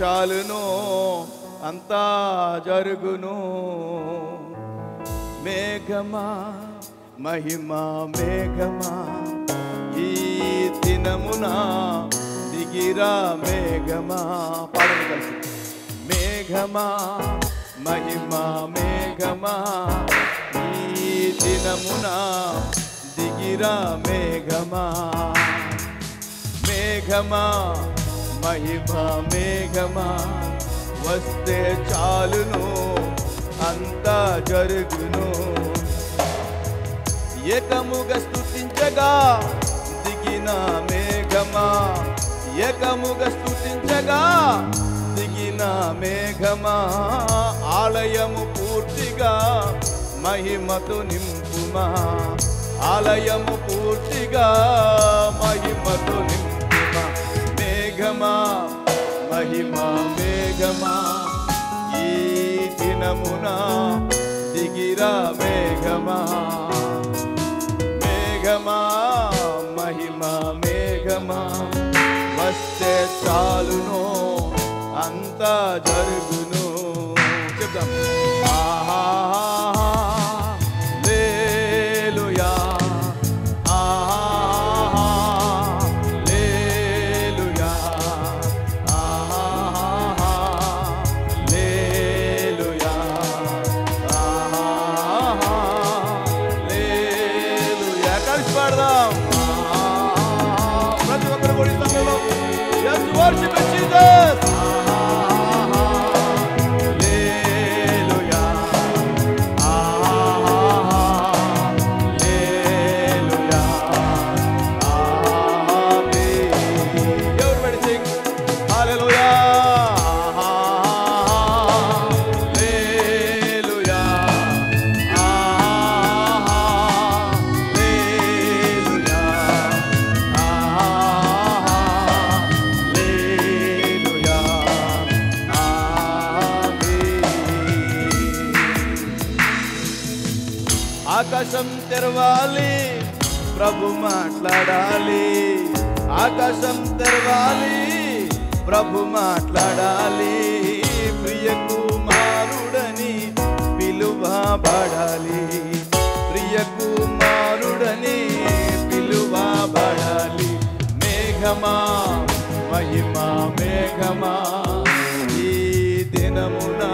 చాలును అంతా జరుగును. మేఘమా మహిమా మేఘమా ఈ దినమున దిగిరా మేఘమా. పాడలు మేఘమా మహిమా మేఘమా ఈ దినమున దిగిరా మేఘమా. మేఘమా మహిమ మేఘమా వస్తే చాలును అంతా జరుగును. ఏకముగా స్థుతించగా దిగిన మేఘమా ఏకముగా స్థుతించగా దిగిన మేఘమా. ఆలయము పూర్తిగా మహిమతో నింపుమా. ఆలయము పూర్తిగా మహిమతు నింపు మేఘమా మహిమా మేఘమా ఈ దినమునా దిగిరా మేఘమా. ప్రభు మాట్లాడాలి ప్రియ కుమారుడని పిలువబడాలి. ప్రియ కుమారుడని పిలువబడాలి. మేఘమా మహిమా మేఘమా ఈ దినమునా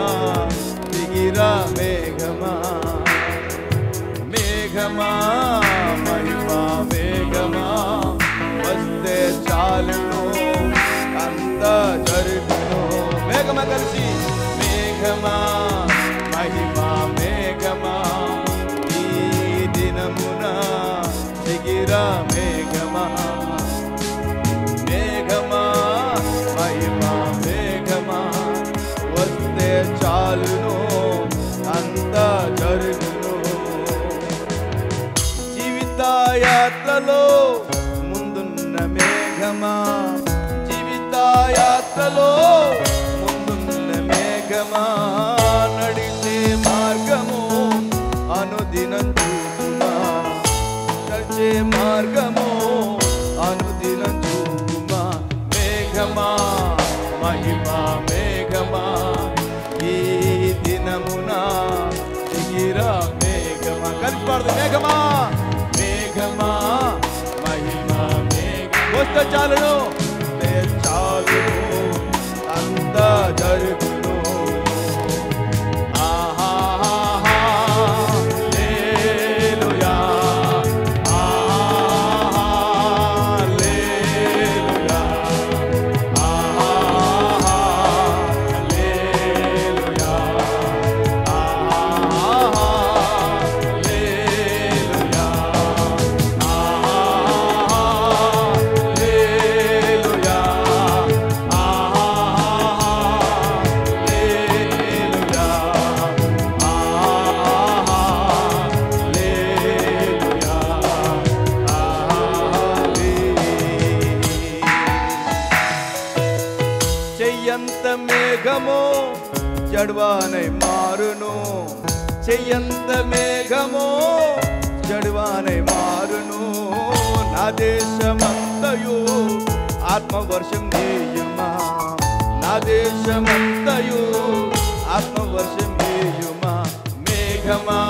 దిగిరా మేఘమా. మేఘమా మహిమా మేఘమా వస్తే చాలు. మేఘమా కలిసి మేఘమా మహిమా మేఘమా. ఈ దినమున దిగిరా మేఘమా. మేఘమా మహిమా మేఘమా. వస్తే చాలును అంత జరుగును. జీవిత యాత్రలో ముందున్న మేఘమా. జీవిత యాత్రలో నడిచే మార్గము అనుదినం చూపుమా మేఘమా మహిమా మేఘమా. ఈ దినమున దిగిరా మేఘమా. కలిసి పాడదు మేఘమా మేఘమా మహిమా మేఘ. వస్తే చాలును. చెయ్యంత మేఘము జడ్వానై మారును చెయ్యంత మేఘము జడ్వానై మారును నా దేశమంతయు ఆత్మవర్షం నీయుమా నా దేశమంతయు ఆత్మవర్షం నీయుమా మేఘమా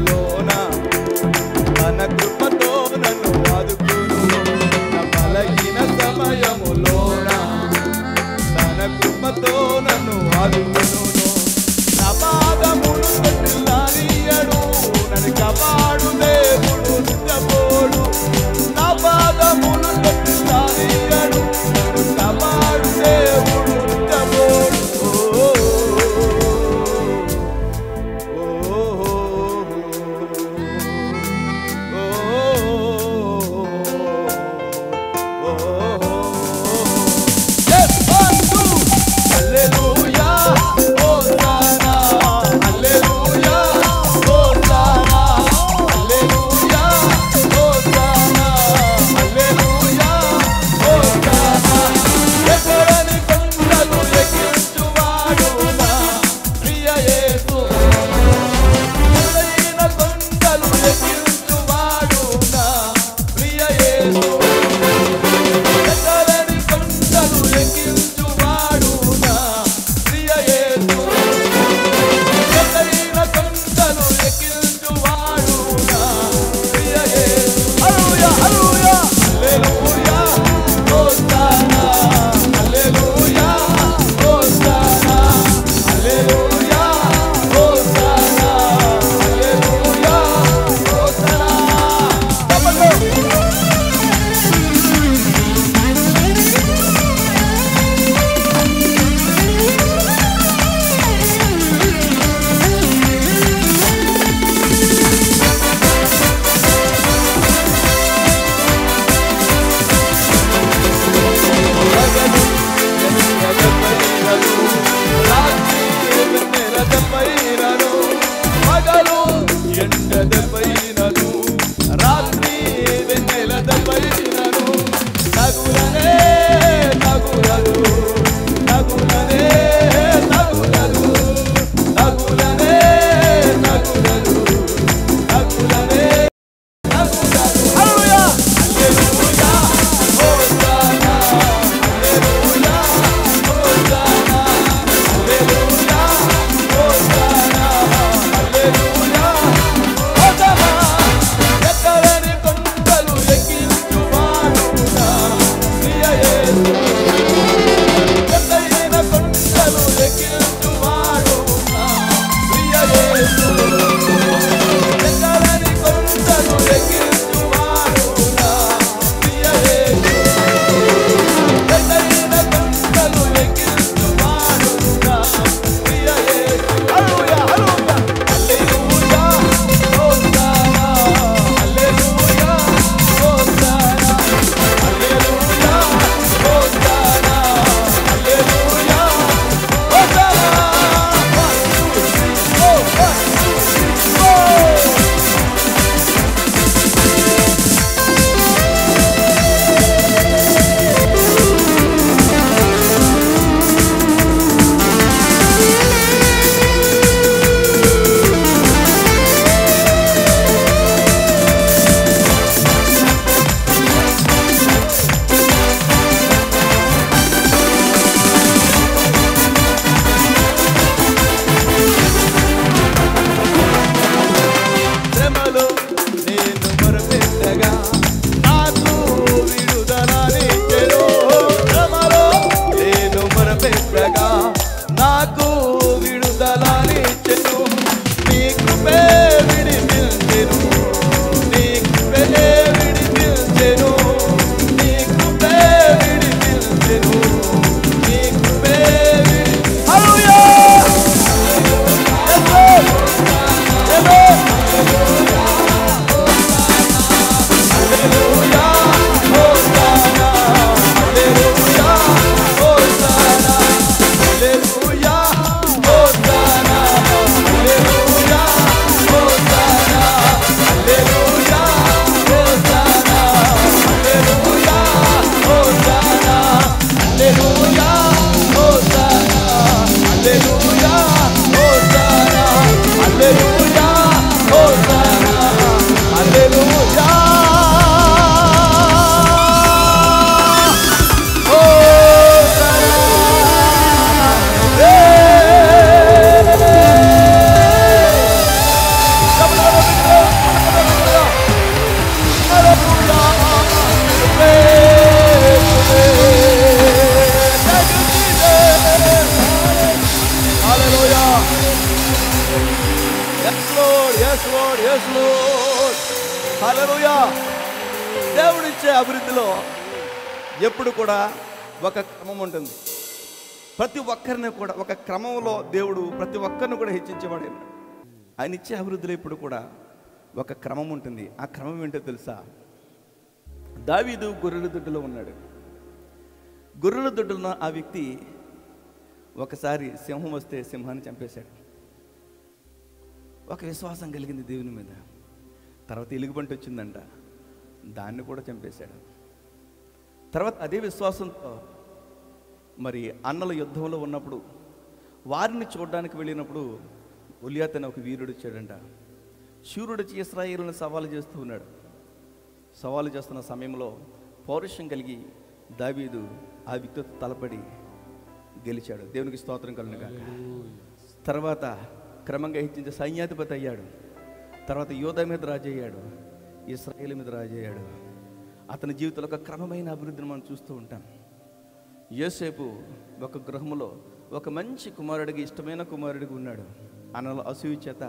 లోన తన కృపతో నన్ను ఆదుకును నా బలహీన సమయములోన తన కృపతో నన్ను ఆదుకు తెలుసా? దావీదు గొర్రెల దొడ్డులో ఉన్నాడు. గొర్రెల దొడ్డులో ఉన్న ఆ వ్యక్తి ఒకసారి సింహం వస్తే సింహాన్ని చంపేశాడు. ఒక విశ్వాసం కలిగింది దేవుని మీద. తర్వాత ఎలుగుబంటి వచ్చిందంట. దాన్ని కూడా చంపేశాడు. తర్వాత అదే విశ్వాసంతో మరి అన్నల యుద్ధంలో ఉన్నప్పుడు వారిని చూడడానికి వెళ్ళినప్పుడు ఉలియాత్ అనే ఒక వీరుడు వచ్చాడంట. శూరుడు వచ్చి ఇస్రాయేల్ని సవాలు చేస్తూ ఉన్నాడు. సవాలు చేస్తున్న సమయంలో పౌరుషం కలిగి దావీదు ఆ వ్యక్తితో తలపడి గెలిచాడు. దేవునికి స్తోత్రం కలుగును గాక. తర్వాత క్రమంగా హెచ్చించే సైన్యాధిపతి అయ్యాడు. తర్వాత యోధ మీద రాజు అయ్యాడు. ఇస్రాయేల్ మీద రాజు అయ్యాడు. అతని జీవితంలో ఒక క్రమమైన అభివృద్ధిని మనం చూస్తూ ఉంటాం. యోసేపు ఒక గృహములో ఒక మంచి కుమారుడికి ఇష్టమైన కుమారుడికి ఉన్నాడు. అన్నలో అసూయ చేత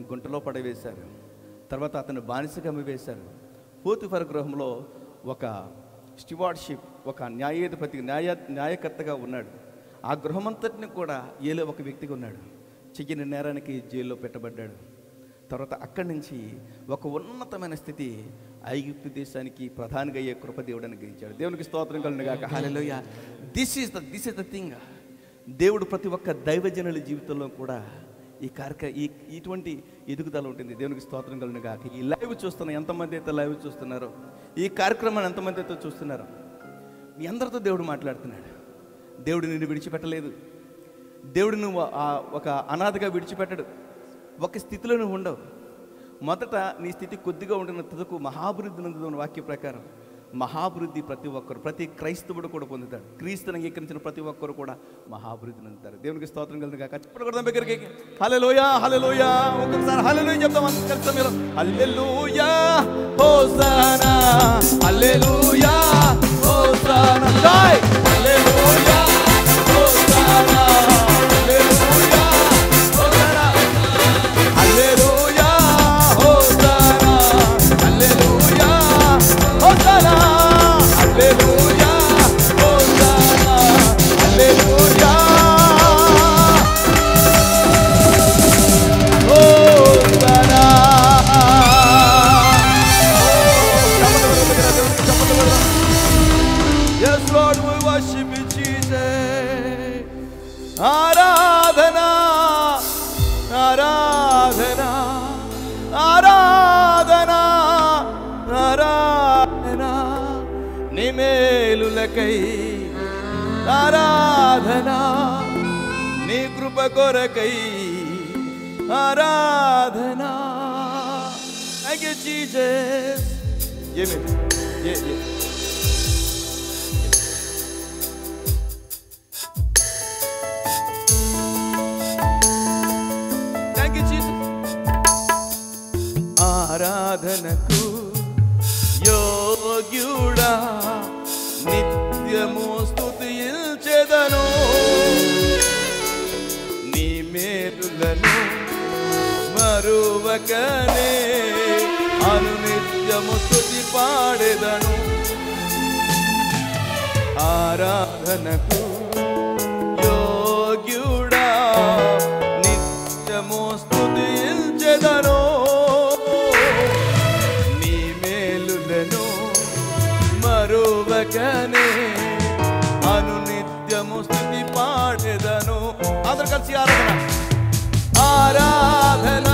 గుంటలో పడవేశారు. తర్వాత అతను బానిసగా వేశారు పోతుఫర గృహంలో ఒక స్టివార్డ్షిప్ ఒక న్యాయాధిపతి న్యాయ న్యాయకర్తగా ఉన్నాడు. ఆ గృహమంతటిని కూడా ఏలో ఒక వ్యక్తిగా ఉన్నాడు. చెయ్యని నేరానికి జైల్లో పెట్టబడ్డాడు. తర్వాత అక్కడి నుంచి ఒక ఉన్నతమైన స్థితి ఐగుప్తు దేశానికి ప్రధానిగా అయ్యే కృప దేవుడు అనుగ్రహించాడు దేవునికి స్తోత్రం కలను హాలలోయ this is the this is the thing దేవుడు ప్రతి ఒక్క దైవజనుల జీవితంలో కూడా ఈ కార్య ఈ ఇటువంటి ఎదుగుదల ఉంటుంది. దేవునికి స్తోత్రం కలిగిన కాక ఈ లైవ్ చూస్తున్న ఎంతమంది అయితే లైవ్ చూస్తున్నారో ఈ కార్యక్రమాన్ని ఎంతమంది అయితే చూస్తున్నారో మీ అందరితో దేవుడు మాట్లాడుతున్నాడు. దేవుడు నిన్ను విడిచిపెట్టలేదు. దేవుడు నువ్వు ఒక అనాథగా విడిచిపెట్టడు. ఒక స్థితిలో నువ్వు ఉండవు. మొదట నీ స్థితి కొద్దిగా ఉండిన తుదకు మహాభివృద్ధి నందుతున్న వాక్య ప్రకారం. మహాభివృద్ధి ప్రతి ఒక్కరు ప్రతి క్రైస్తవుడు కూడా పొందుతాడు. క్రీస్తుని అంగీకరించిన ప్రతి ఒక్కరు కూడా మహాభివృద్ధి నందుతారు దేవునికి స్తోత్రం కలిగింది కాక చెప్పకూడదాం దగ్గరికి. హలలోయా హలలోయా ఒక్కొక్కసారి హలలోయ చెప్తాం అందరం కలిసి మీరు. హల్లెలూయా హోసానా. హల్లెలూయా హోసానా. జై! హల్లెలూయా హోసానా. నీ కృప కొరకై ఆరాధనా థ్యాంక్ యూ జీసస్ ఏమిటి ఏ ఏ థ్యాంక్ యూ జీసస్ ఆరాధనకు యోగ్యుడా మరువకనే అనునిత్యము స్తుతి పాడెదను. ఆరాధనకు యోగ్యుడా నిత్యము స్తుతించెదను. నీ మేలులను మరువకనే అనునిత్యము స్థుతి పాడెదను. అందరు కలిసి ఆరాధన. ఆరాధన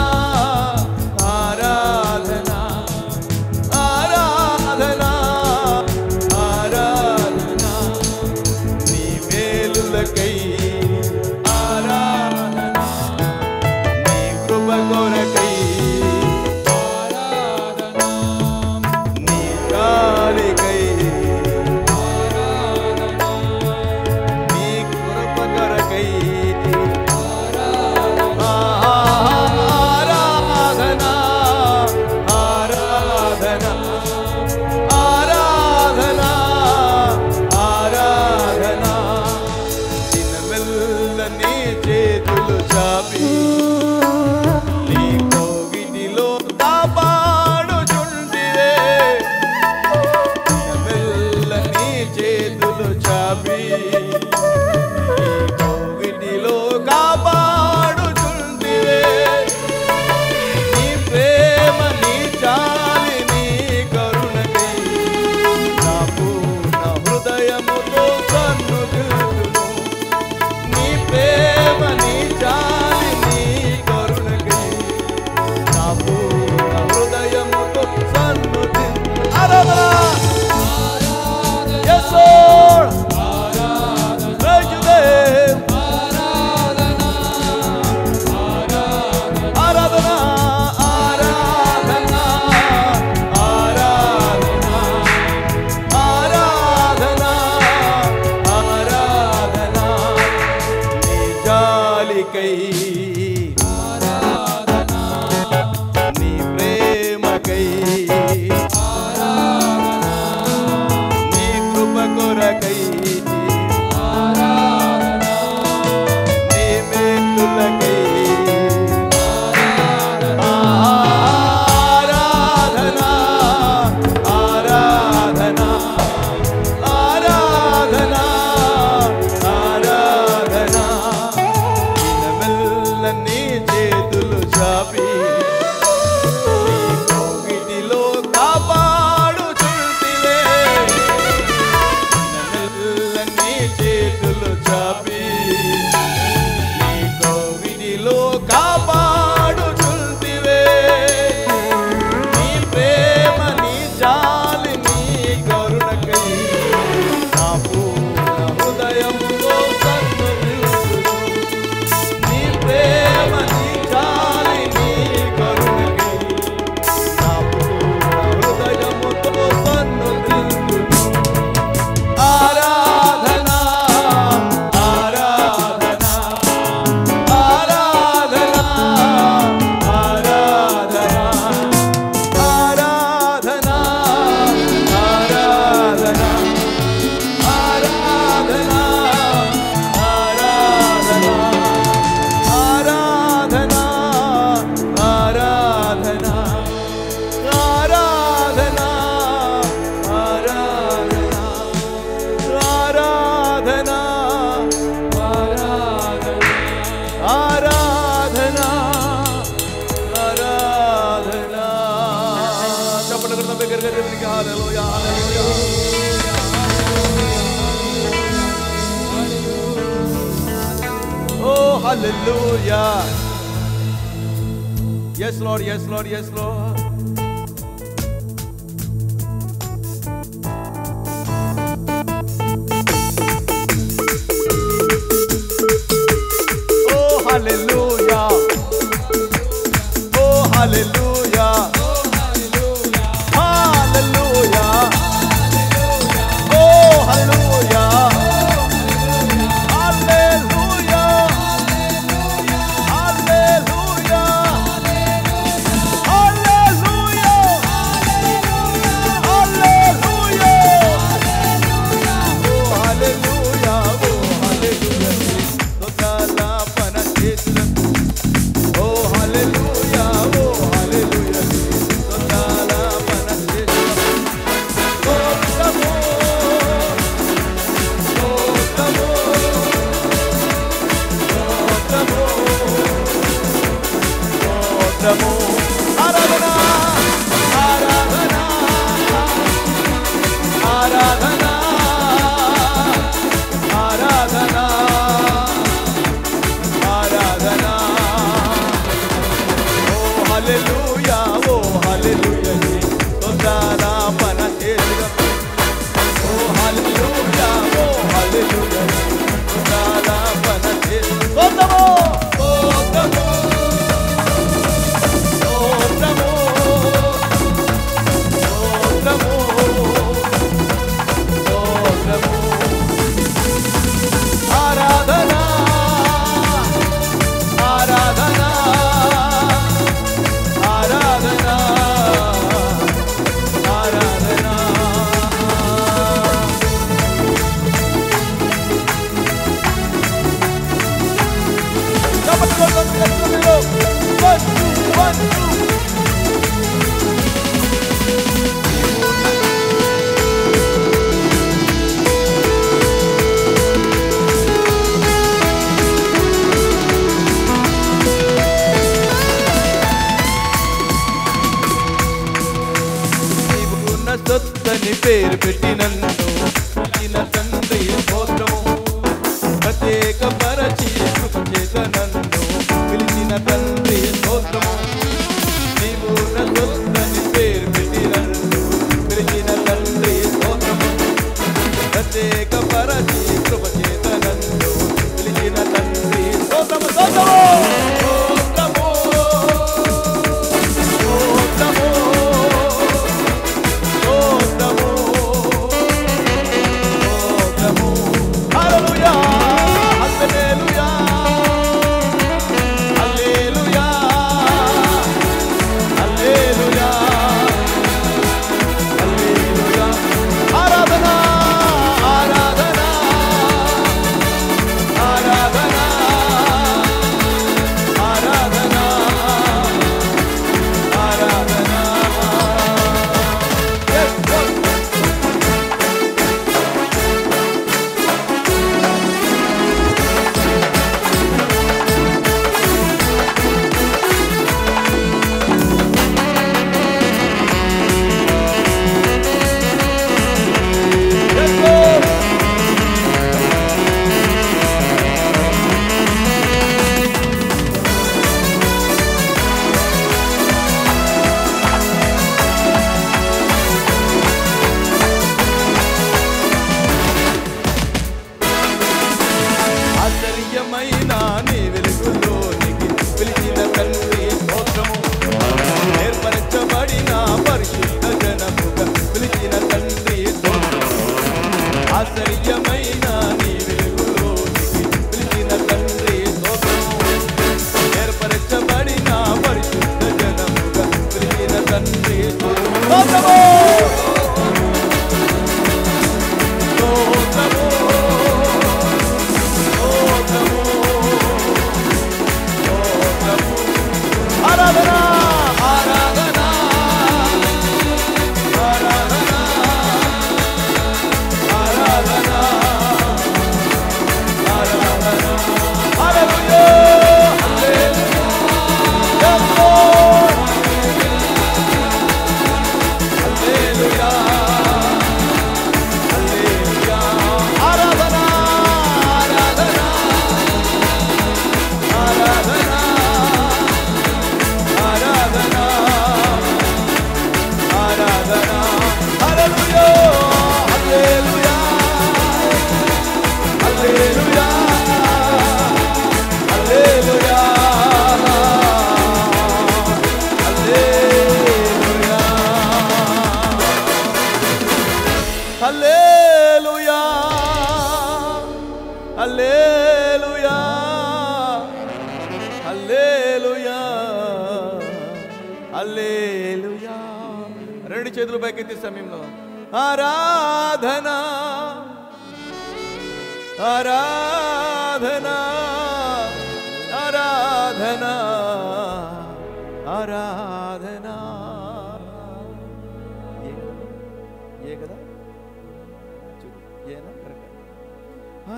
aleluya.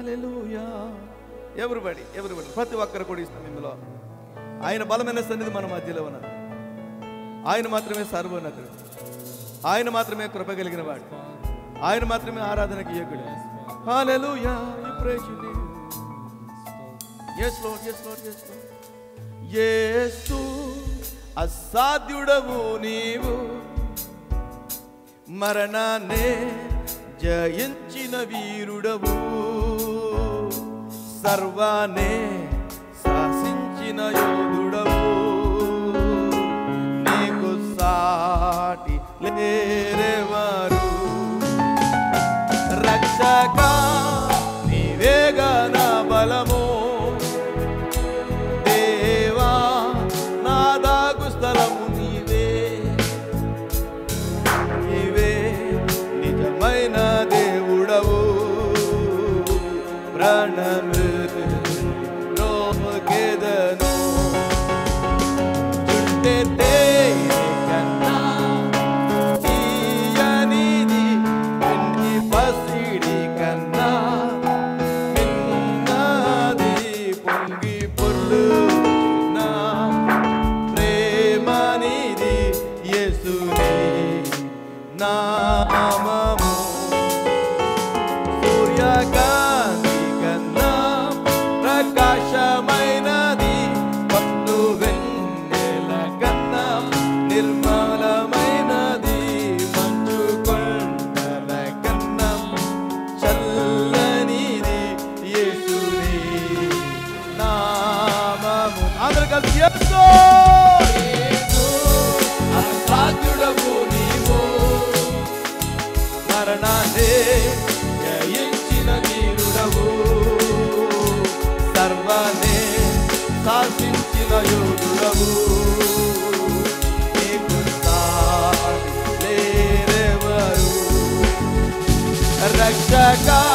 హల్లెలూయా. ఎవరిబడి ఎవరిబడి ప్రతి ఒక్కరు కూడా ఇస్తాం ఇందులో. ఆయన బలమైన సన్నిధి మన మధ్యలో ఉన్నది. ఆయన మాత్రమే సర్వోన్నతుడు. ఆయన మాత్రమే కృప కలిగిన వాడు. ఆయన మాత్రమే ఆరాధనకి గీయకుడు హల్లెలూయా. యేసు అసాధ్యుడవు నీవు. మరణాన్నే జయించిన వీరుడవు. సర్వానే శాసించిన యోధుడవు. నీకు సాటి లేరేవారు? రక్షకా Jagat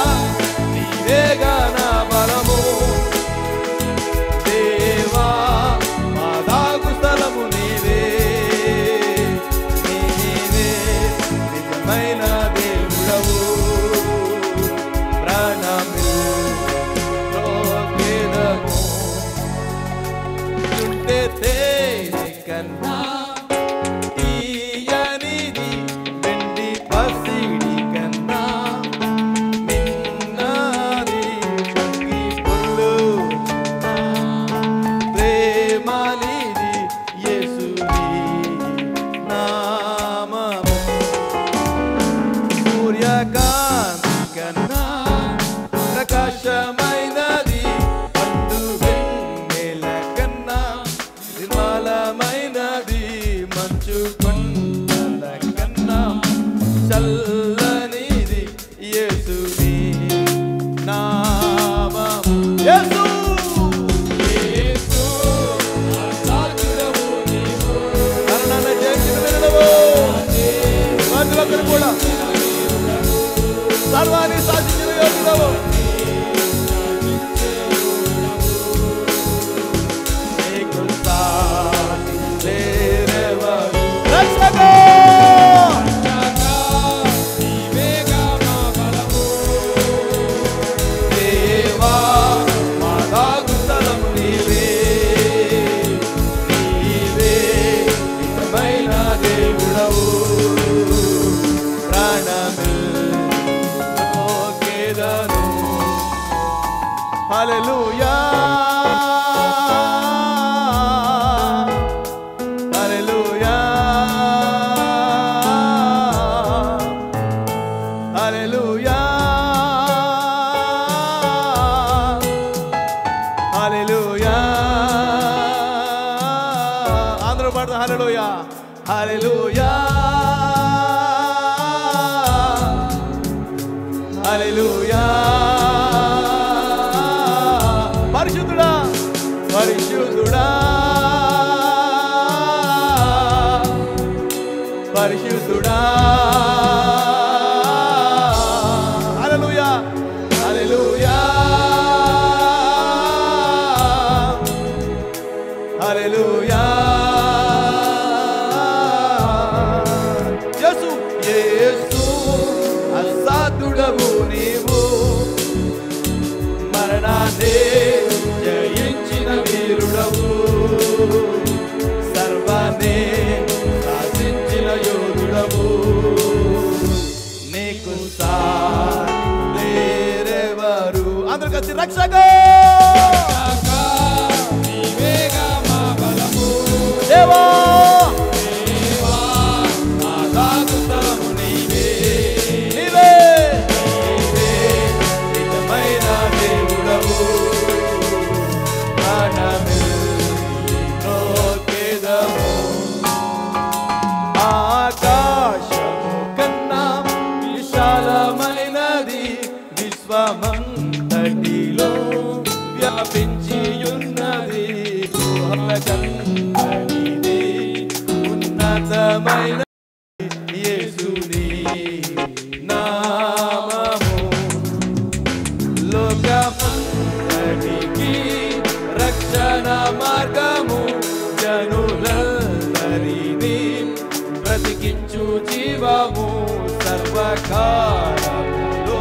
సర్వకాలంలో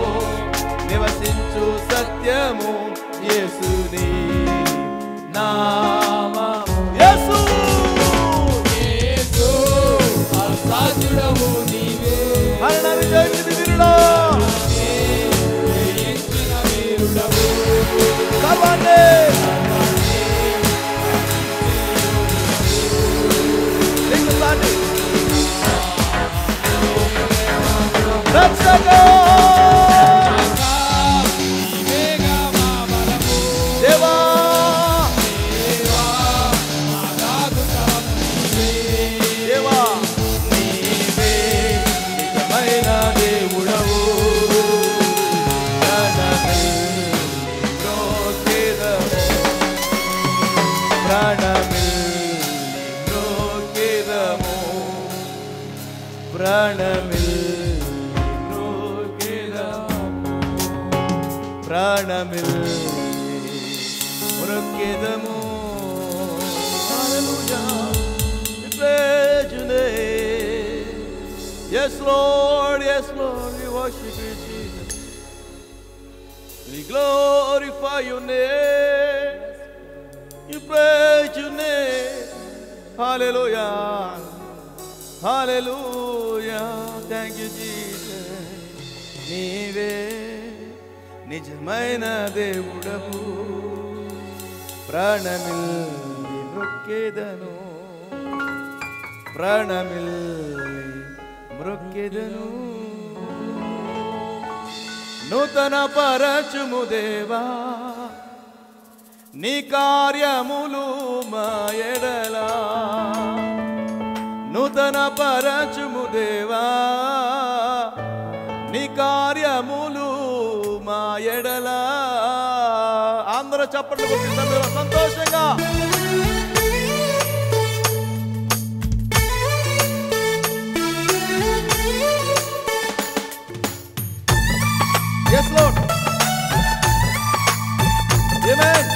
నివసించు సత్యము యేసుని నా Señor. Hallelujah thank you Jesus నీవే నిజమైన దేవుడవు ప్రాణమిల్లి మొక్కెదను ప్రాణమిల్లి మొక్కెదను నూతన పరచుము దేవా నీ కార్యములు మా ఎడలా నూతనపరచుము దేవా నీ కార్యములు మా ఎడల ఆంధ్ర చప్పట్లు కొట్టిస్తారు సంతోషంగా Yes, Lord. Amen.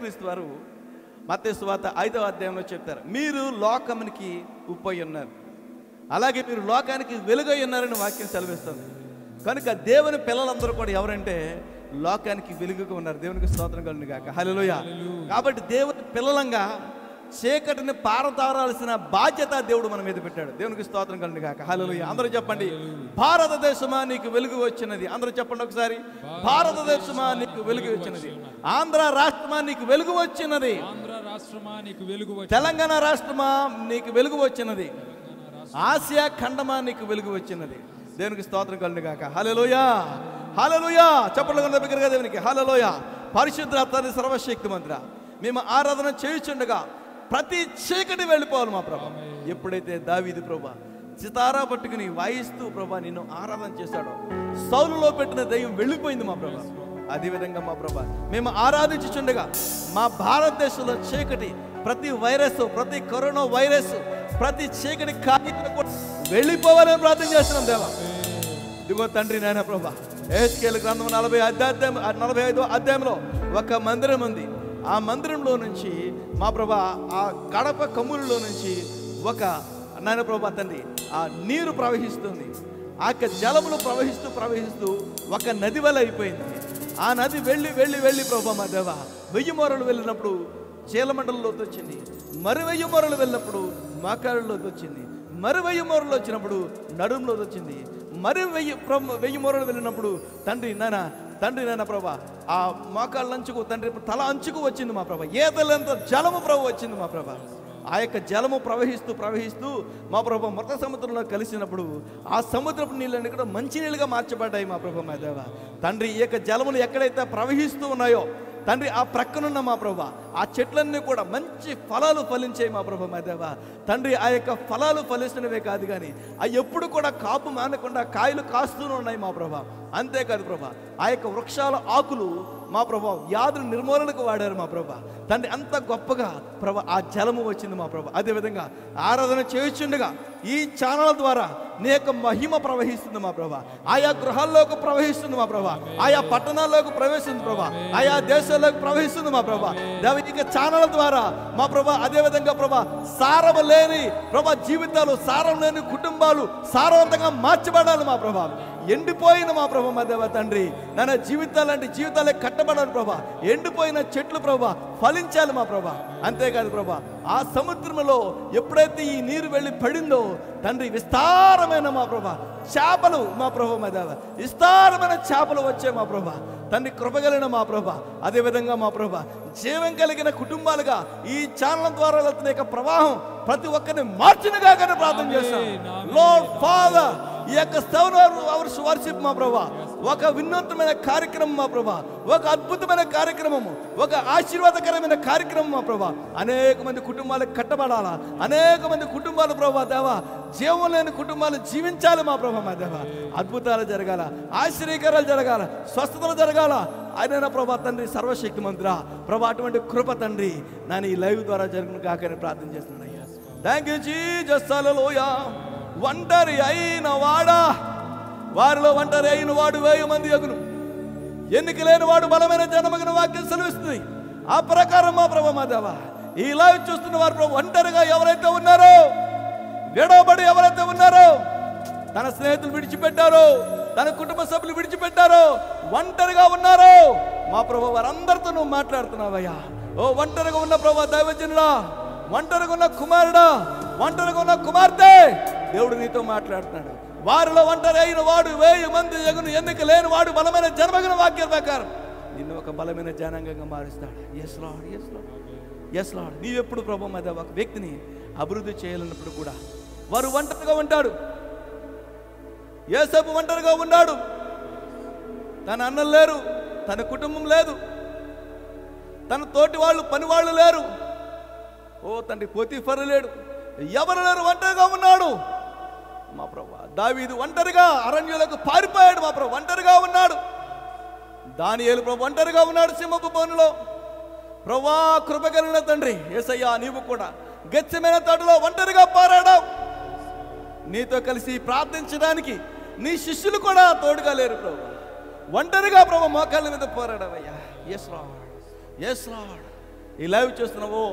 యేసుక్రీస్తు వారు మత్తయి సువార్త ఐదవ అధ్యాయంలో చెప్తారు మీరు లోకమునికి ఉప్పై ఉన్నారు. అలాగే మీరు లోకానికి వెలుగై ఉన్నారని వాక్యం సెలవిస్తుంది. కనుక దేవుని పిల్లలందరూ కూడా ఎవరంటే లోకానికి వెలుగుగా ఉన్నారు. దేవునికి స్తోత్రం కలుగును గాక. హల్లెలూయ. కాబట్టి దేవుని పిల్లలంగా చీకటిని పారదారాల్సిన బాధ్యత దేవుడు మన మీద పెట్టాడు. దేవునికి స్తోత్రం కలండి కాక హల్లెలూయా అందరూ చెప్పండి భారతదేశమా నీకు వెలుగు వచ్చినది? అందరూ చెప్పండి ఒకసారి భారతదేశమా నీకు వెలుగు వచ్చినది? ఆంధ్ర రాష్ట్రమా నీకు వెలుగు వచ్చినది? తెలంగాణ రాష్ట్రమా నీకు వెలుగు వచ్చినది? ఆసియా ఖండమా నీకు వెలుగు వచ్చినది? దేవునికి స్తోత్రం కలుగును గాక. హల్లెలూయా హల్లెలూయా చెప్పండి కన్నా దగ్గరగా దేవునికి. హల్లెలూయా పరిశుద్ధ సర్వశక్తి మంత్ర. మేము ఆరాధన చేయుచుండగా ప్రతి చీకటి వెళ్ళిపోవాలి మా ప్రభా. ఎప్పుడైతే దావీది ప్రభా సితారా పట్టుకుని వాయిస్తూ ప్రభా నిన్ను ఆరాధన చేశాడో సౌలులో పెట్టిన దయ్యం వెళ్ళిపోయింది మా ప్రభా. అదేవిధంగా మా ప్రభా మేము ఆరాధించుచుండగా మా భారతదేశంలో చీకటి ప్రతి వైరస్ ప్రతి కరోనా వైరస్ ప్రతి చీకటి కార్యక్రమం కూడా వెళ్ళిపోవాలని ప్రార్థన చేస్తున్నాం దేవా. ఇదిగో తండ్రి నాయన ప్రభా ఏస్కేల్ గ్రంథం నలభై అధ్యాయం నలభై ఐదో అధ్యాయంలో ఒక మందిరం ఉంది. ఆ మందిరంలో నుంచి మా ప్రభా ఆ కడప కమ్ములలో నుంచి ఒక నాయన ప్రభా తండ్రి ఆ నీరు ప్రవహిస్తుంది. ఆ యొక్క జలములు ప్రవహిస్తూ ప్రవహిస్తూ ఒక నది వల్ల అయిపోయింది. ఆ నది వెళ్ళి వెళ్ళి వెళ్ళి ప్రభా మా దేవ వెయ్యి మొరలు వెళ్ళినప్పుడు చీలమండలంలోకి వచ్చింది. మరి వెయ్యి మొరలు వెళ్ళినప్పుడు మాకాళ్ళలోకి వచ్చింది. మరి వెయ్యి మొరలు వచ్చినప్పుడు నడుములోకి వచ్చింది. మరి వెయ్యి ప్ర- వెయ్యి మొరలు వెళ్ళినప్పుడు తండ్రి నాన్న తండ్రి నాయన ప్రభా ఆ మోకాళ్ళ అంచుకు తండ్రి తల అంచుకు వచ్చింది మా ప్రభా. ఏదలంత జలము ప్రభు వచ్చింది మా ప్రభా. ఆ యొక్క జలము ప్రవహిస్తూ ప్రవహిస్తూ మా ప్రభు మృత సముద్రంలో కలిసినప్పుడు ఆ సముద్రపు నీళ్ళని కూడా మంచినీళ్ళుగా మార్చబడ్డాయి మా ప్రభు మా దేవ. తండ్రి ఈ యొక్క జలములు ఎక్కడైతే ప్రవహిస్తూ ఉన్నాయో తండ్రి ఆ ప్రక్కనున్న మా ప్రభా ఆ చెట్లన్నీ కూడా మంచి ఫలాలు ఫలించాయి మా ప్రభా మా దేవ. తండ్రి ఆ యొక్క ఫలాలు ఫలిస్తున్నవే కాదు కానీ అవి ఎప్పుడు కూడా కాపు మానకుండా కాయలు కాస్తూనే ఉన్నాయి మా ప్రభా. అంతేకాదు ప్రభా ఆ యొక్క వృక్షాల ఆకులు మా ప్రభా వ్యాధుల నిర్మూలనకు వాడారు మా ప్రభా. తండ్రి అంత గొప్పగా ప్రభా ఆ జలము వచ్చింది మా ప్రభా. అదేవిధంగా ఆరాధన చేయుచుండగా ఈ ఛానల్ ద్వారా నీ యొక్క మహిమ ప్రవహిస్తుంది మా ప్రభా. ఆయా గృహాల్లోకి ప్రవహిస్తుంది మా ప్రభా. ఆయా పట్టణాల్లోకి ప్రవేశిస్తుంది ప్రభా. ఆయా దేశాల్లోకి ప్రవహిస్తుంది మా ప్రభా. దైవిక ఛానల్ ద్వారా మా ప్రభా అదేవిధంగా ప్రభా సారం లేని ప్రభా జీవితాలు సారం లేని కుటుంబాలు సారవంతంగా మార్చబడాలి మా ప్రభా. ఎండిపోయిన మా ప్రభా మా దేవ తండ్రి. నాన్న జీవితాలు అంటే జీవితాలే కట్టబడాలి ప్రభా. ఎండిపోయిన చెట్లు ప్రభా ఫలించాలి మా ప్రభా. అంతేకాదు ప్రభా ఆ సముద్రంలో ఎప్పుడైతే ఈ నీరు వెళ్ళి పడిందో తండ్రి విస్తారమైన మా ప్రభా చేపలు మా ప్రభా మా దేవ విస్తారమైన చేపలు వచ్చాయి మా ప్రభా. తండ్రి కృపగలిగిన మా ప్రభా. అదేవిధంగా మా ప్రభా జీవం కలిగిన కుటుంబాలుగా ఈ ఛానల్ ద్వారా వెళ్తున్న యొక్క ప్రవాహం ప్రతి ఒక్కరిని మార్చినగా కానీ ప్రార్థన చేస్తాం. లార్డ్ ఫాదర్ ఈ యొక్క సెవెన్ అవర్స్ వర్షిప్ మా ప్రభా. ఒక వినూత్నమైన కార్యక్రమం మా ప్రభా. ఒక అద్భుతమైన కార్యక్రమము. ఒక ఆశీర్వాదకరమైన కార్యక్రమం మా ప్రభా. అనేక మంది కుటుంబాలకు కట్టబడాలా? అనేక మంది కుటుంబాలు ప్రభా దేవా జీవం లేని కుటుంబాలు జీవించాలి మా ప్రభా మా దేవా. అద్భుతాలు జరగాల. ఆశ్చర్యకరాలు జరగాల. స్వస్థతలు జరగాల. ఆయన ప్రభా తండ్రి సర్వశక్తి మంత్ర ప్రభా అటువంటి కృప తండ్రి నేను ఈ లైవ్ ద్వారా జరుగును కాకని ప్రార్థన చేస్తున్నాను అయ్యా థ్యాంక్ యూ జీజస్ ఒంటరి అయిన వాడా. వారిలో ఒంటరి అయిన వాడు వేయి మంది ఎగును. ఎన్నిక లేని వాడు బలమైన జనమగిన వాక్యం సెలవిస్తుంది. ఆ ప్రకారం మా ప్రభా మా దేవా ఈ లైవ్ చూస్తున్న వారు ప్రభు ఒంటరిగా ఎవరైతే ఉన్నారో విడవబడి ఎవరైతే ఉన్నారో తన స్నేహితులు విడిచిపెట్టారో. తన కుటుంబ సభ్యులు విడిచిపెట్టారో. ఒంటరిగా ఉన్నారో. మా ప్రభు వారందరితో నువ్వు మాట్లాడుతున్నావయ్యా. ఓ ఒంటరిగా ఉన్న ప్రభు దైవజనుడా ఒంటరిగా ఉన్న కుమారుడా ఒంటరిగా ఉన్న కుమార్తె దేవుడు నీతో మాట్లాడుతున్నాడు. వారిలో ఒంటరి అయిన వాడు వేయి మంది ఎగును ఎందుకు లేని వాడు బలమైన జన్మగిన వాక్యం ప్రకారం నిన్ను ఒక బలమైన జనాంగంగా మారుస్తాడు. Yes Lord yes Lord yes Lord నీవెప్పుడు ప్రభు మీద ఒక వ్యక్తిని అభివృద్ధి చేయాలన్నప్పుడు కూడా వారు ఒంటరిగా ఉంటాడు ఏసపు ఒంటరిగా ఉన్నాడు. తన అన్నలు లేరు తన కుటుంబం లేదు. తన తోటి వాళ్ళు పని వాళ్ళు లేరు. ఓ తండ్రి పోతీఫరు లేడు. ఎవరు లేరు? ఒంటరిగా ఉన్నాడు. మా ప్రభా దావీదు ఒంటరిగా అరణ్యులకు పారిపోయాడు. మా ప్రభు ఒంటరిగా ఉన్నాడు. దానియేలు ప్రభు ఒంటరిగా ఉన్నాడు సింహపు పనులో ప్రభా కృపగలిగిన తండ్రి ఏసయ్యా నీవు కూడా గచ్చమైన తడులో ఒంటరిగా పారాడావు. నీతో కలిసి ప్రార్థించడానికి నీ శిష్యులు కూడా తోడుగా లేరు ప్రభు. ఒంటరిగా ప్రభు మోకాళ్ళ మీద పోరాడవయ్యా. ఎస్ రాడ్ ఎస్ రాడ్ ఈ లైవ్ చూస్తున్న ఓ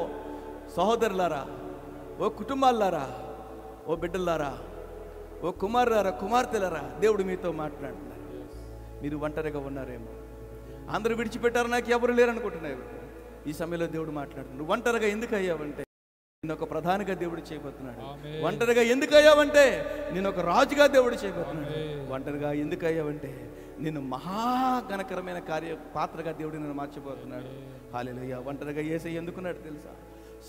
సహోదరులారా ఓ కుటుంబాలారా ఓ బిడ్డలారా ఓ కుమారులారా కుమార్తెలారా దేవుడు మీతో మాట్లాడుతున్నారు. మీరు ఒంటరిగా ఉన్నారేమో. అందరూ విడిచిపెట్టారు నాకు ఎవరు లేరనుకుంటున్నారు. ఈ సమయంలో దేవుడు మాట్లాడుతున్నారు ఒంటరిగా ఎందుకు అయ్యావంటే నేను ఒక ప్రధానిగా దేవుడు చేయబోతున్నాడు. ఒంటరిగా ఎందుకు అయ్యావంటే నేను ఒక రాజుగా దేవుడు చేయబోతున్నాడు. ఒంటరిగా ఎందుకు అయ్యావంటే నేను మహాగణకరమైన కార్య పాత్రగా దేవుడు నేను మార్చబోతున్నాడు. హాలేలుయ్య ఒంటరిగా ఏసై ఎందుకున్నాడు తెలుసా?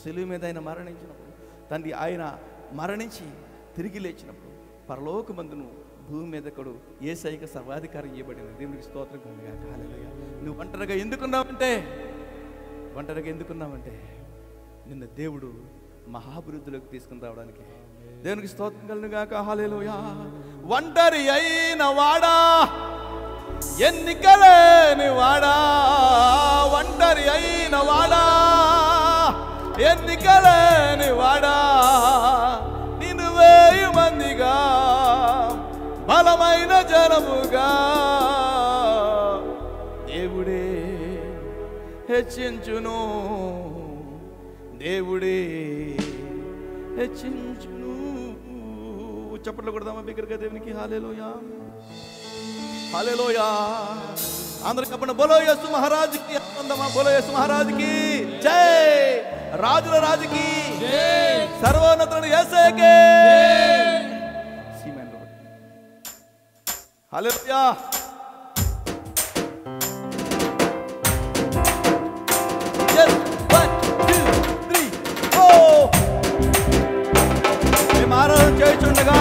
సెలువు మీద ఆయన మరణించినప్పుడు తండ్రి ఆయన మరణించి తిరిగి లేచినప్పుడు పరలోకమందును భూమి మీద కొడు ఏసైక సర్వాధికారం ఇవ్వబడింది దేవునికి స్తోత్రం ఉంది హాలేలుయ్య నువ్వు ఒంటరిగా ఎందుకున్నావంటే ఒంటరిగా ఎందుకున్నావంటే నిన్న దేవుడు మహాభివృద్ధిలోకి తీసుకుని రావడానికి. దేవునికి స్తోత్రం కలను గాక. హాలేలుయా ఒంటరి అయిన వాడా ఎన్నికలేని వాడా ఒంటరి అయిన వాడా ఎన్నికలేని వాడా నిన్ను వేయి మందిగా బలమైన జనముగా. దేవుడే హెచ్చించును. దేవుడే హెచ్చించును. చప్పట్లు కొడదామా బిగ్గరగా దేవునికి? హాలేలోయా హాలేలోయా అందరు కప్పండి బోలో యేసు మహారాజుకి అందమా బోలో యేసు మహారాజుకి. జై! రాజుల రాజుకి. సర్వోన్నతుడు యేసేకే సీమెన్ చేయుచుండగా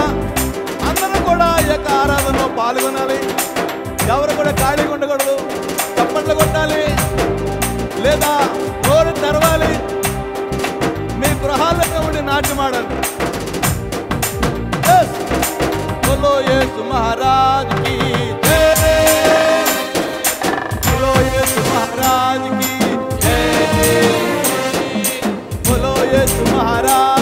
అందరూ కూడా ఈ యొక్క ఆరాధనలో పాల్గొనాలి. ఎవరు కూడా ఖాళీగా ఉండకూడదు. చప్పట్లు కొట్టాలి. లేదా నోరు తెరవాలి. మీ గృహాలకు ఉండి నాట్యమాడాలి బోలో యేసు మహారాజ్ మహారాజ్ మహారాజ్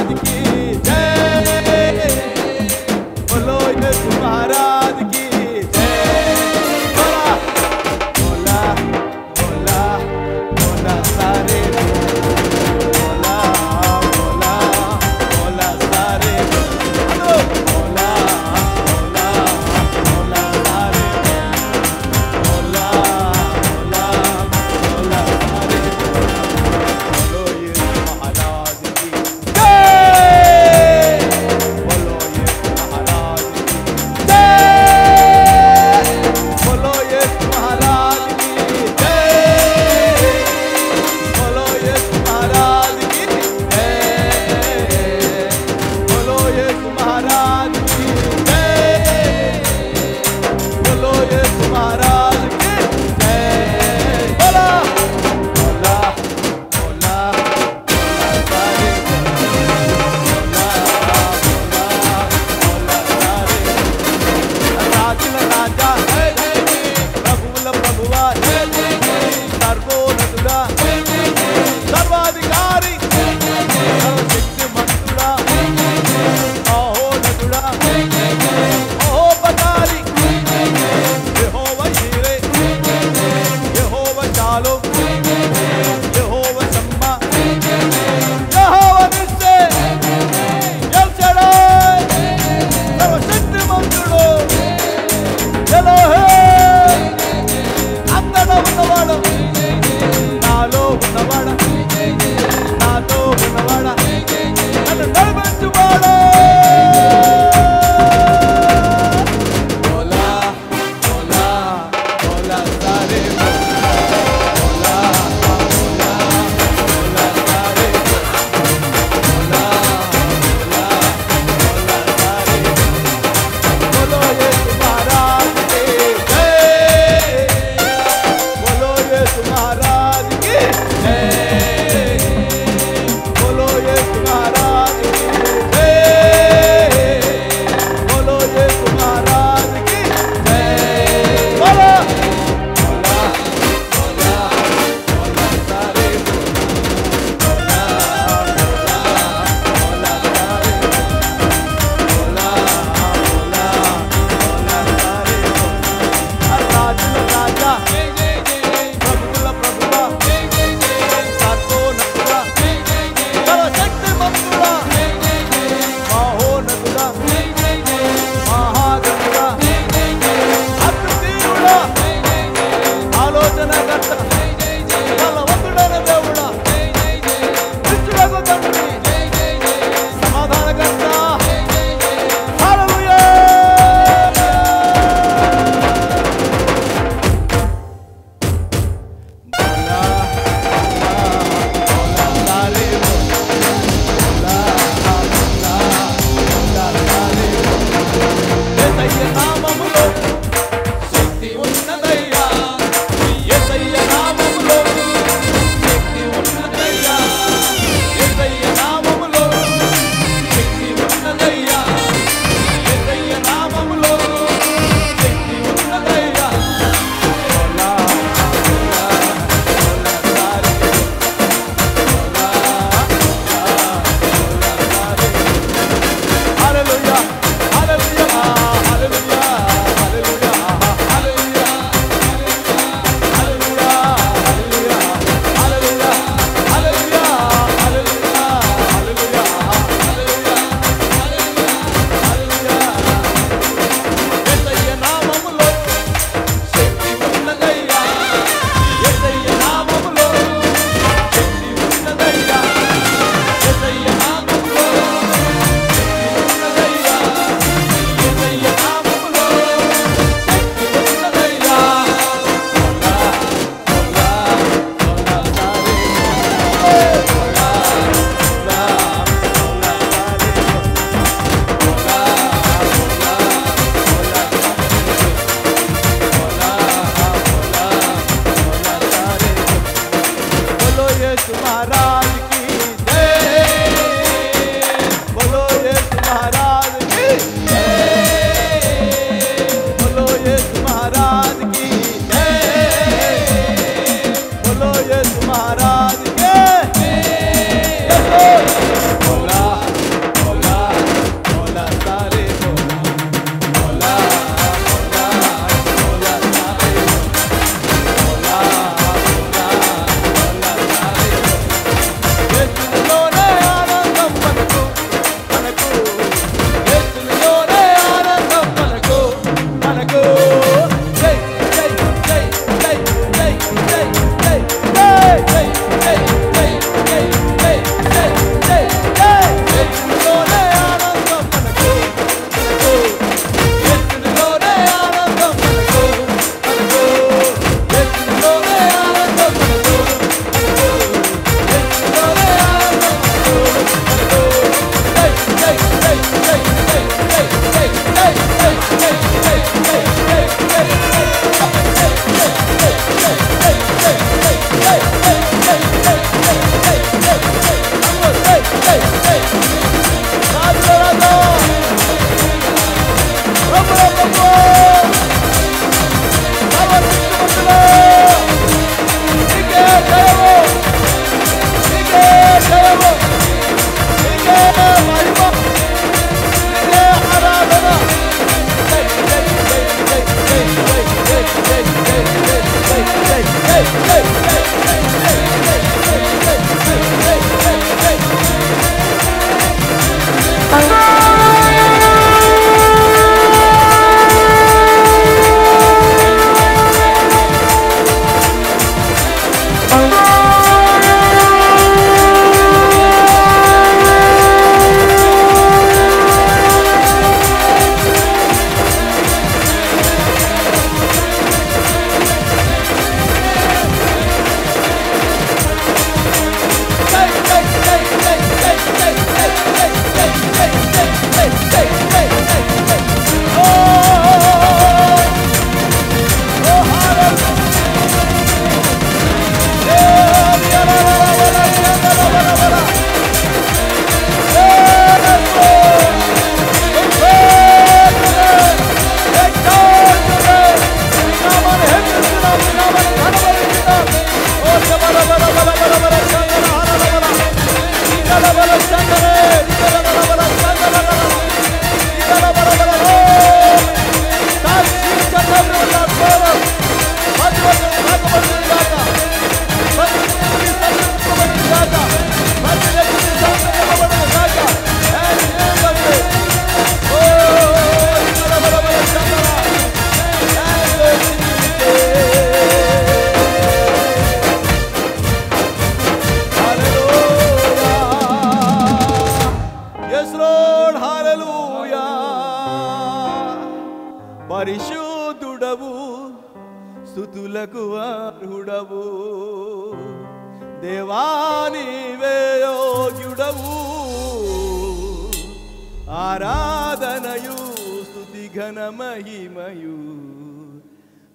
ఘన మహిమయు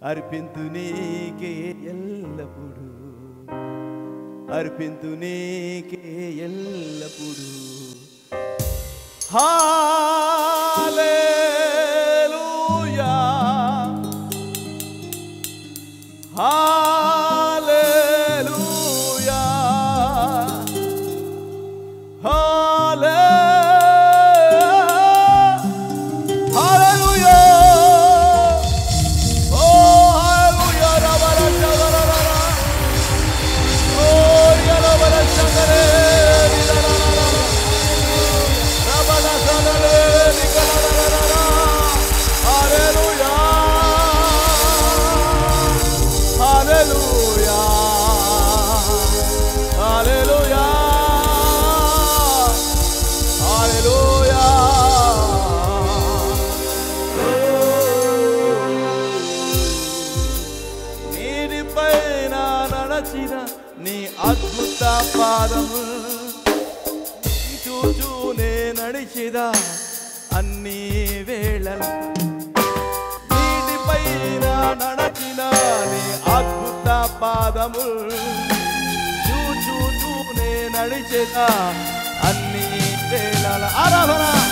అర్పింతు నీకే ఎల్లప్పుడు. అర్పింతు నీకే ఎల్లప్పుడు. హా పాదముల్ మార్గముల్ చూచూచూనే నడిచేత అన్ని వేళల ఆరాధన.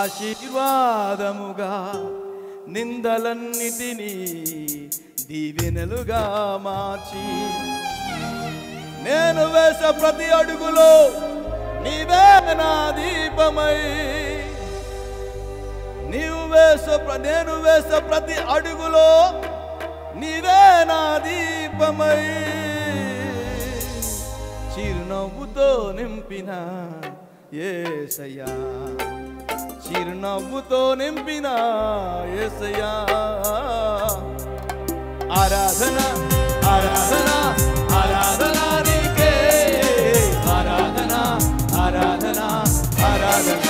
ఆశీర్వాదముగా నిందలన్నిటినీ దీవెనలుగా మార్చి. నేను వేసే ప్రతి అడుగులో నీవే నా దీపమై. నీవు వేసే నేను వేసే ప్రతి అడుగులో నీవే నా దీపమై. చిరునవ్వుతో నింపిన ఏసయ్యా. చిరునవ్వుతో నింపిన ఏసయ్యా. ఆరాధన ఆరాధన ఆరాధన నీకే. ఆరాధన ఆరాధన ఆరాధన.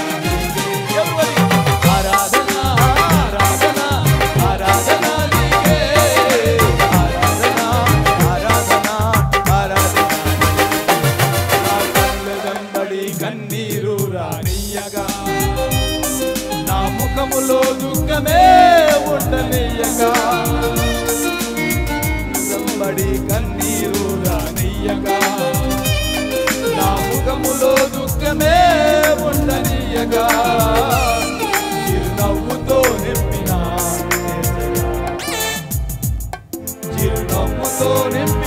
ఉండనీయగా సంబడి కన్నీరు రానియగా నా ముఖములో దుఃఖమే ఉండనీయగా చిరునవ్వుతో నింపిన చిరునవ్వుతో నింపి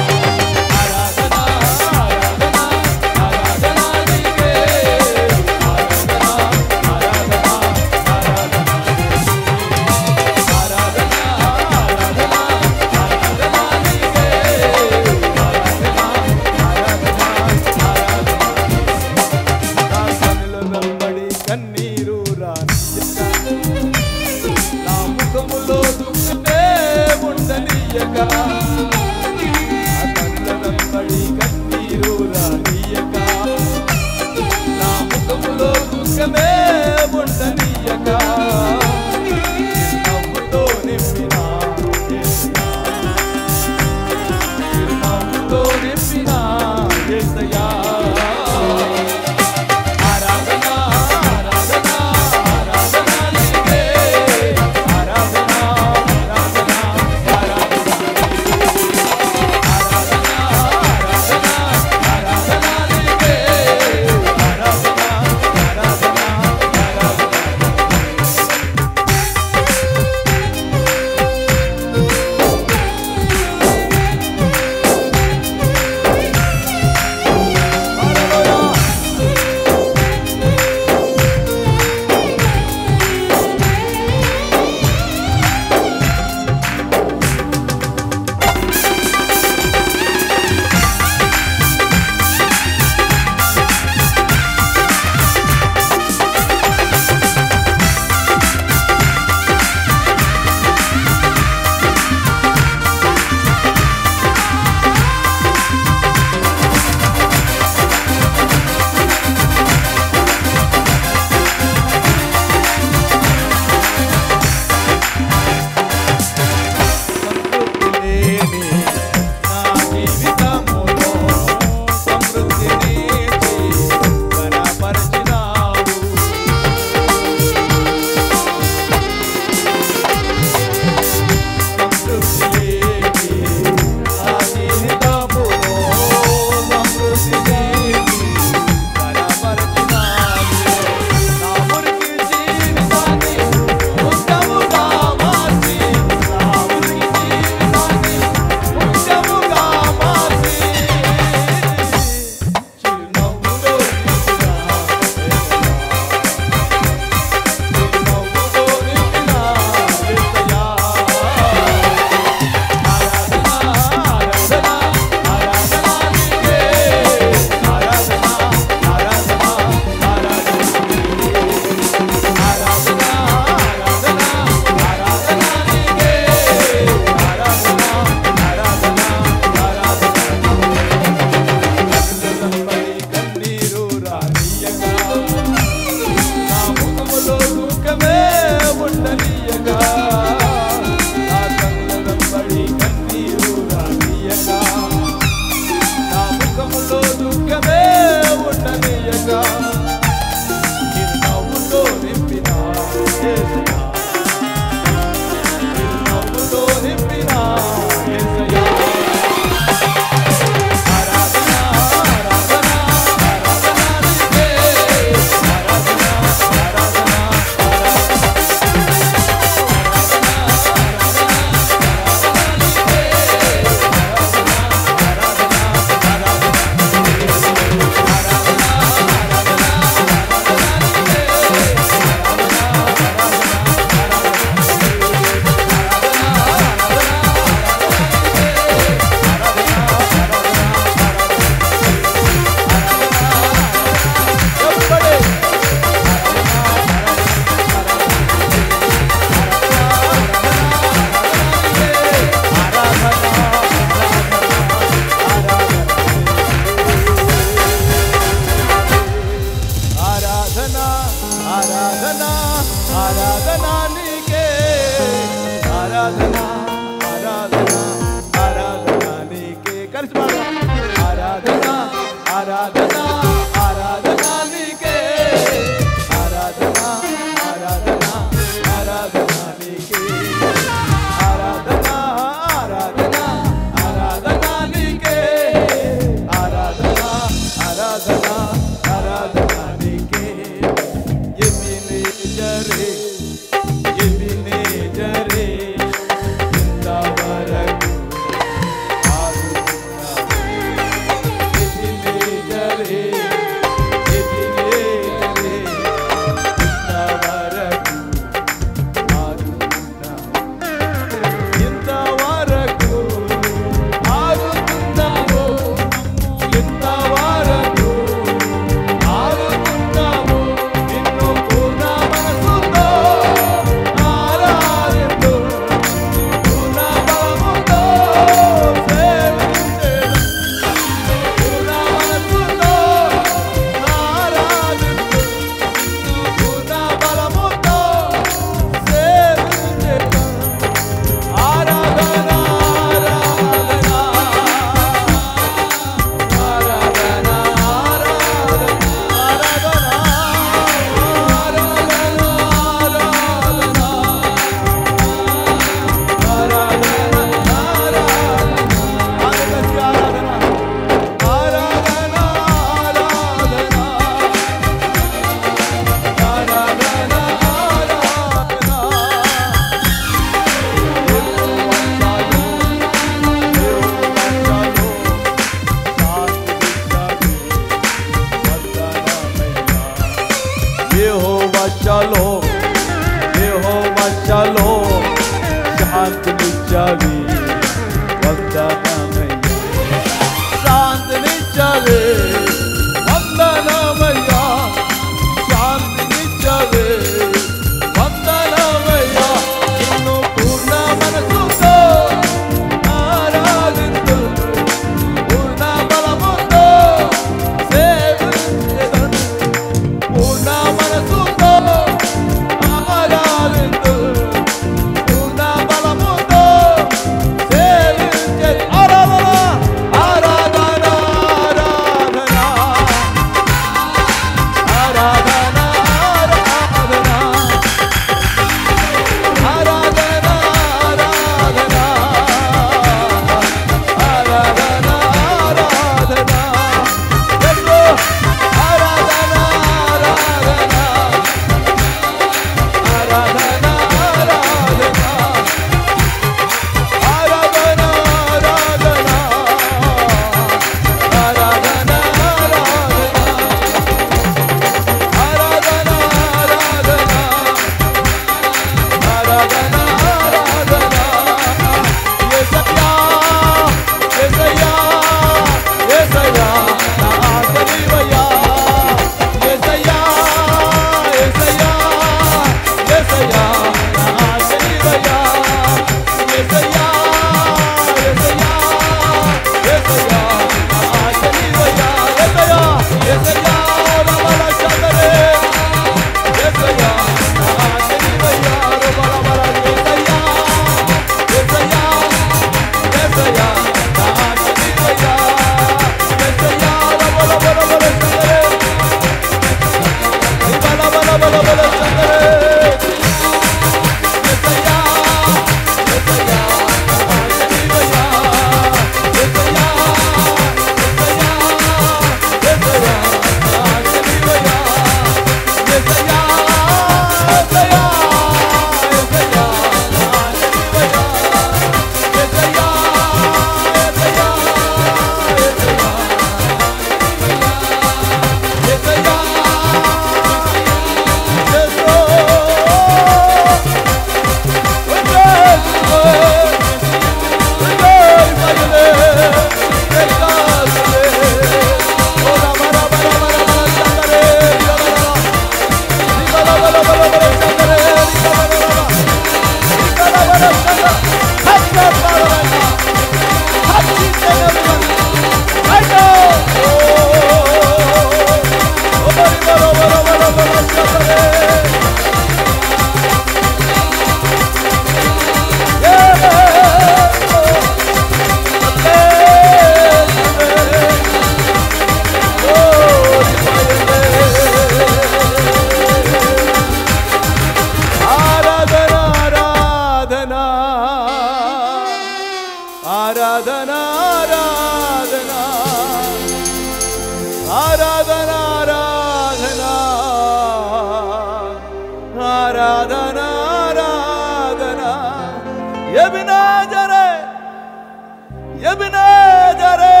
ఎబినేజరే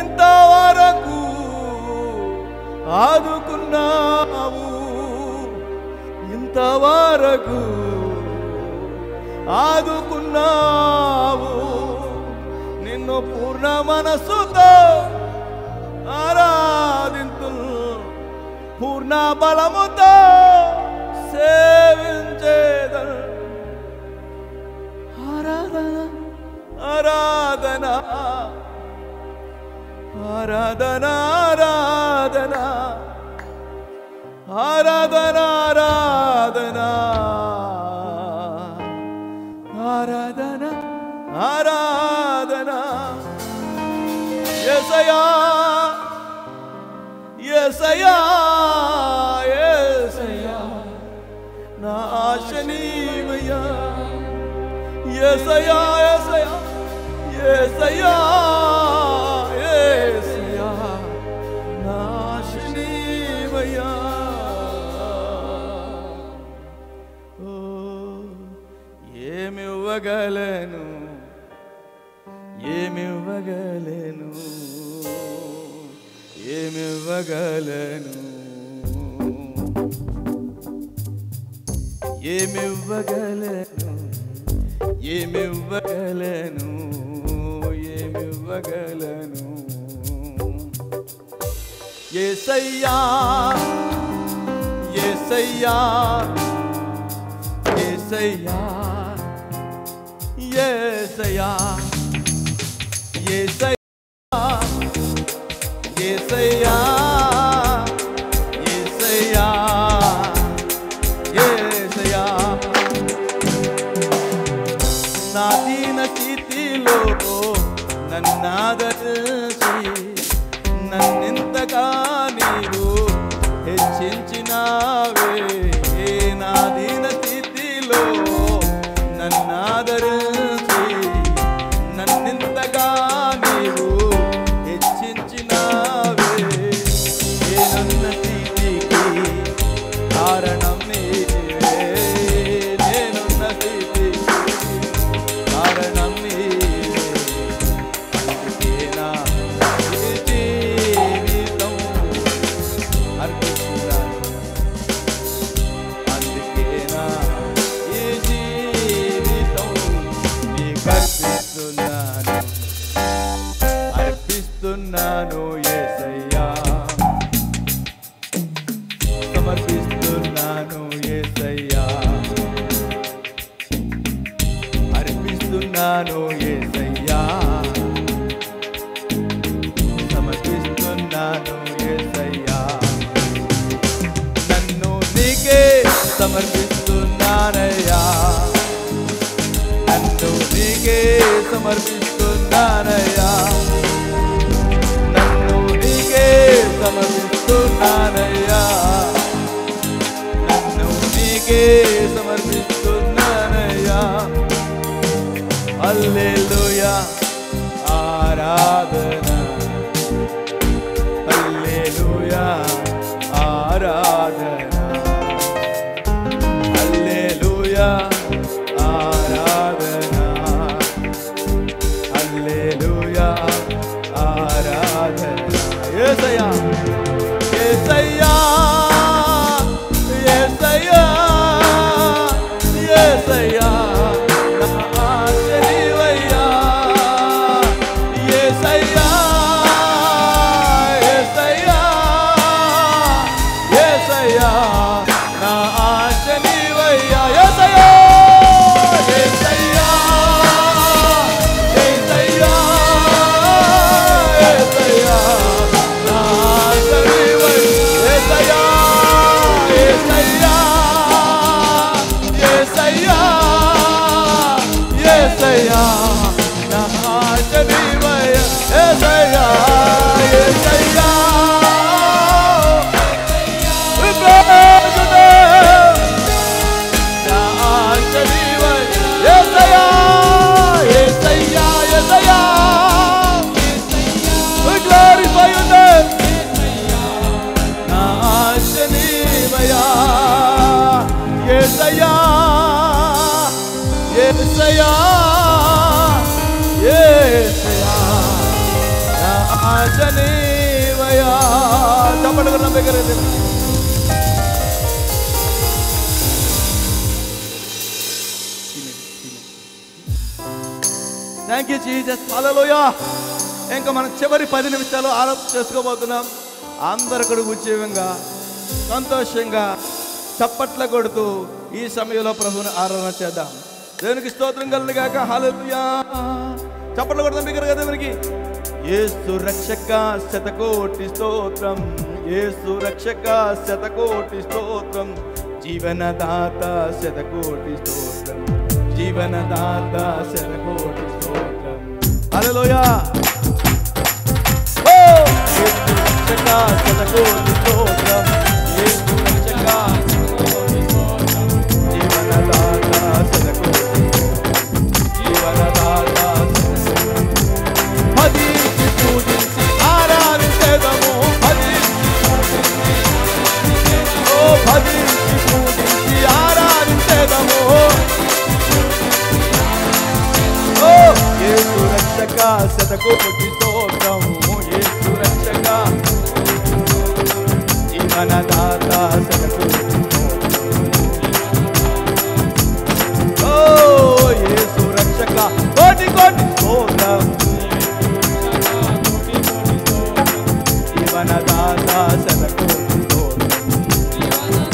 ఇంతవరకు ఆదుకున్నావు. ఇంతవరకు ఆదుకున్నావు. నిన్ను పూర్ణ మనసుతో ఆరాధింతు పూర్ణ బలముతో సేవించేదను. ఆరాధన ആരാധന ആരാധന ആരാധന ആരാധന ആരാധന ആരാധന ആരാധന യസയാ യസയാ യസയാ നാശനീമയ യസയാ യസയാ ఏసయ్యా ఏసయ్యా నాశనీవయ్యా ఓ ఏమివ్వగలను ఏమివ్వగలను ఏమివ్వగలను. ఏమివ్వగలను ఏసయ్యా ఏసయ్యా ఏసయ్యా ఏసయ్యా ఏసయ్యా ఏసయ్యా ఏసయ్యా. സമർപ്പിക്കുന്നാനയാ നന്നുനികെ സമർപ്പിക്കുന്നാനയാ നന്നുനികെ സമർപ്പിക്കുന്നാനയാ അല്ലേലൂയ ആരാധന. അല്ലേലൂയ ആരാധന. దగ్గర థ్యాంక్ యూ జీజస్ అలలోయా ఇంకా మనం చివరి పది నిమిషాలు ఆలోచన చేసుకోబోతున్నాం. అందరు కూడా ఉద్యోగంగా సంతోషంగా చప్పట్ల కొడుతూ ఈ సమయంలో ప్రభుని ఆరాధన చేద్దాం. దేవునికి స్తోత్రం కలుగాక హలోయా చప్పట్లు కొడతాం మీకు కదా దేవునికి. ఏసు రక్షక శతకోటి స్తోత్రం. येषु रक्षका शतकोटिस्तोत्रं जीवनदाता शतकोटिस्तोत्रं जीवनदाता शतकोटिस्तोत्रम् हलोया शतकोटिस्तोत्रम् రక్షక శతకోటి స్తోత్రము యేసు రక్షక జీవనదాత శతకోటి ఓ యేసు రక్షక కోటి కోటి స్తోత్రం జీవనదాత శతకోటి స్తోత్రం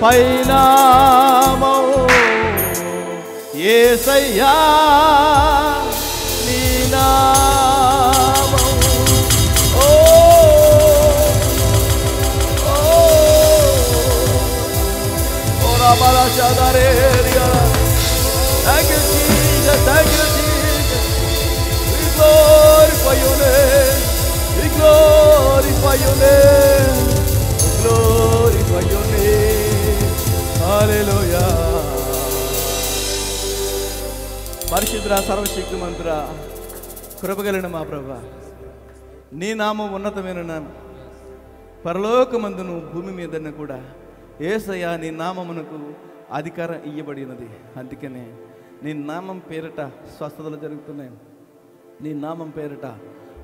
అన్నిటికన్నా ఏసయ్యా. పరిశుద్ర సర్వశక్తి మంత్ర కృపగలిన మా ప్రభ. నీ నామం ఉన్నతమైన నామం పరలోకమందును భూమి మీదన్న కూడా ఏసయ్యా నీ నామమునకు అధికారం ఇయ్యబడినది. అందుకనే నీ నామం పేరిట స్వస్థతలు జరుగుతున్నాయి. నీ నామం పేరిట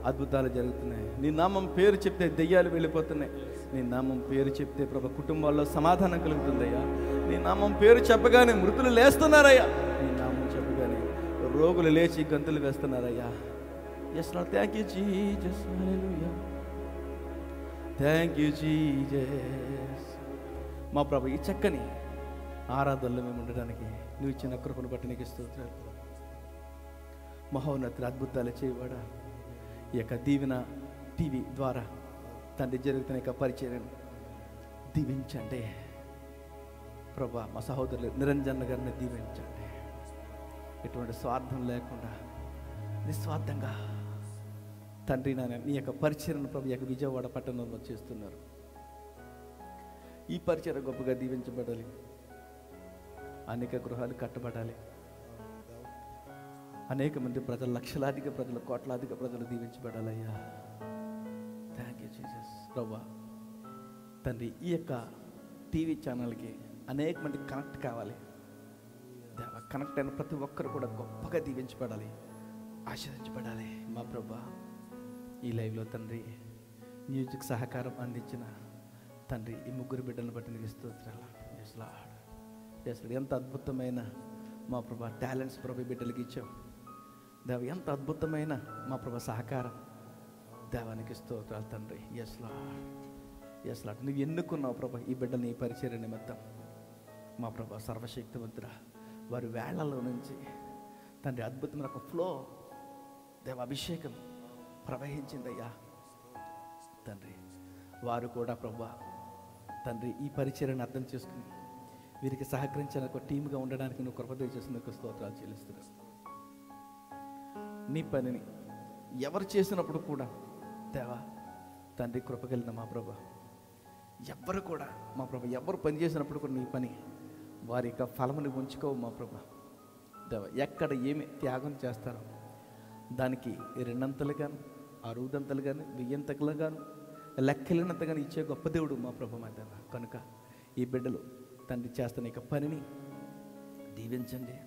అద్భుతాలు జరుగుతున్నాయి. నీ నామం పేరు చెప్తే దెయ్యాలు వెళ్ళిపోతున్నాయి. నీ నామం పేరు చెప్తే ప్రభు కుటుంబాల్లో సమాధానం కలుగుతుందయ్యా. నీ నామం పేరు చెప్పగానే మృతులు లేస్తున్నారయ్యా. నీ రోగులు లేచి గంతులు వేస్తున్నారయ్యా. Yes thank you Jesus thank you Jesus మా ప్రభు ఈ చక్కని ఆరాధనలో మేము ఉండడానికి నువ్వు ఇచ్చిన కృపను బట్టి నీకు స్తోత్రాలు మహోన్నతులు అద్భుతాలు చేయబడ ఈ యొక్క దీవెన టీవీ ద్వారా తండ్రి జరుగుతున్న యొక్క పరిచయం దీవించండి. ప్రభా మా సహోదరులు నిరంజన్ గారిని దీవించండి. ఎటువంటి స్వార్థం లేకుండా నిస్వార్థంగా తండ్రి నాయన నీ యొక్క పరిచయను ప్రభు యొక్క విజయవాడ పట్టణంలో చేస్తున్నారు. ఈ పరిచయం గొప్పగా దీవించబడాలి. అనేక గృహాలు కట్టబడాలి. అనేక మంది ప్రజలు లక్షలాదిగా ప్రజలు కోట్లాదిగా ప్రజలు దీవించబడాలయ్యా. థ్యాంక్ యూ జీసస్ ప్రభా తండ్రి ఈ యొక్క టీవీ ఛానల్కి అనేక మంది కనెక్ట్ కావాలి. కనెక్ట్ అయిన ప్రతి ఒక్కరు కూడా గొప్పగా దీవించబడాలి ఆశీర్వించబడాలి మా ప్రభా ఈ లైవ్లో తండ్రి మ్యూజిక్ సహకారం అందించిన తండ్రి ఈ ముగ్గురు బిడ్డలను బట్టి నీకు స్తోత్రాలు. ఎస్ ఎస్ ఎంత అద్భుతమైన మా ప్రభా టాలెంట్స్ ప్రభు బిడ్డలకి ఇచ్చావు. దేవ ఎంత అద్భుతమైన మా ప్రభా సహకారం. దేవానికి స్తోత్రాలు తండ్రి. ఎస్ ఎస్లా నువ్వు ఎన్నుకున్నావు ప్రభా ఈ బిడ్డని ఈ పరిచర్య నిమిత్తం? మా ప్రభా సర్వశక్తివంతుడ. వారి వేళ్ళలో నుంచి తండ్రి అద్భుతమైన ఒక ఫ్లో దేవ అభిషేకం ప్రవహించిందయ్యా. తండ్రి వారు కూడా ప్రభా తండ్రి ఈ పరిచర్యను అర్థం చేసుకుని వీరికి సహకరించిన ఒక టీమ్గా ఉండడానికి నువ్వు కృప చేసినందుకు స్తోత్రాలు చెల్లిస్తున్నావు నీ పనిని ఎవరు చేసినప్పుడు కూడా దేవా తండ్రి కృపగలిగిన మా ప్రభా ఎవ్వరు కూడా మా ప్రభా ఎవరు పని చేసినప్పుడు కూడా నీ పని వారి యొక్క ఫలముని ఉంచుకోవు మా ప్రభా. దేవ ఎక్కడ ఏమి త్యాగం చేస్తారో దానికి రెండంతలు కానీ అరుదంతలుగాను వెయ్యంతలుగాను లెక్కలేనంతగాను ఇచ్చే గొప్ప దేవుడు మా ప్రభు మా దేవ. కనుక ఈ బిడ్డలు తండ్రి చేస్తున్న యొక్క పనిని దీవించండి.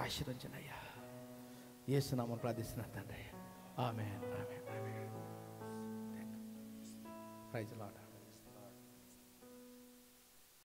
ఆశీర్వించండి అయ్యా. ఏసునామం ప్రార్థిస్తున్నా తండ్రి. ఆమె